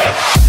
Hey!